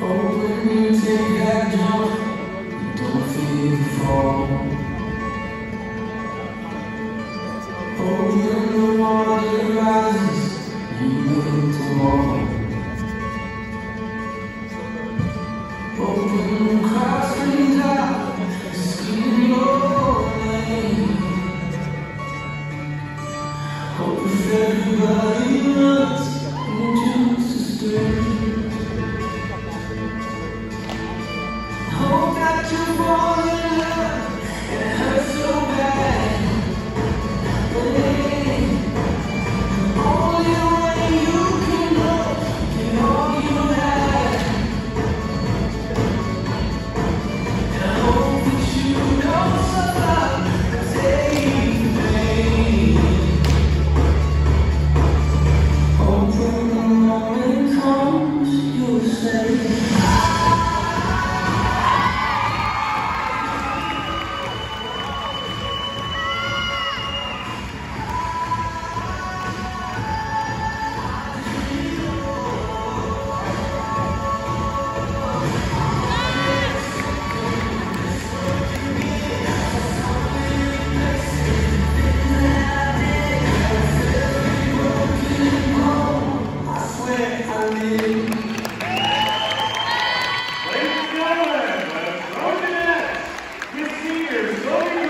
You take that jump, don't feel the fall. Hoping the water rises, you begin to. Hoping the crowd screams out, screaming your name. Hoping everybody runs Ladies and gentlemen, let's go to the next. Miss Senior, Zoe